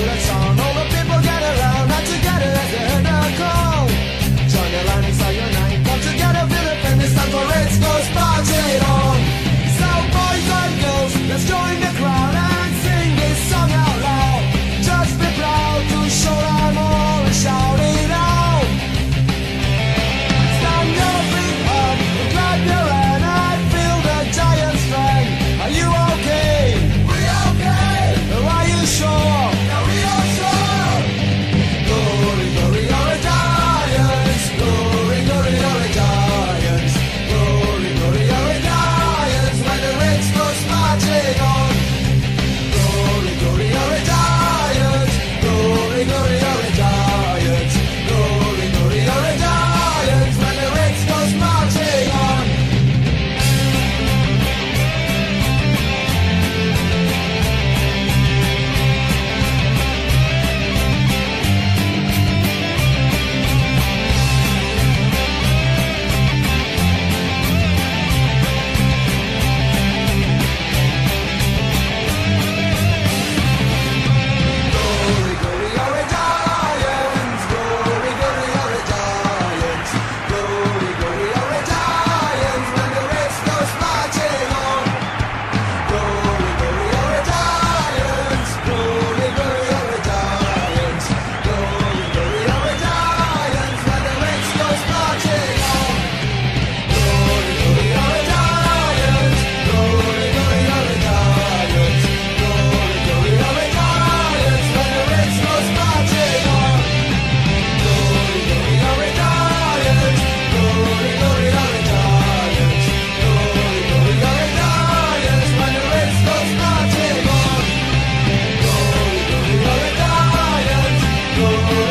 All the people get around. Oh.